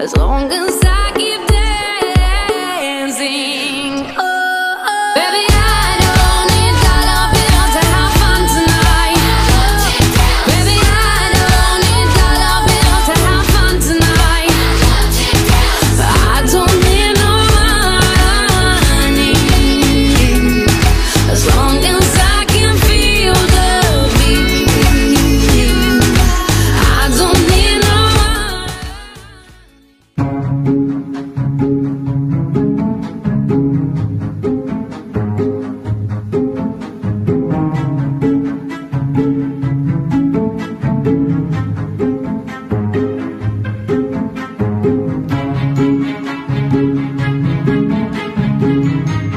as long as thank you.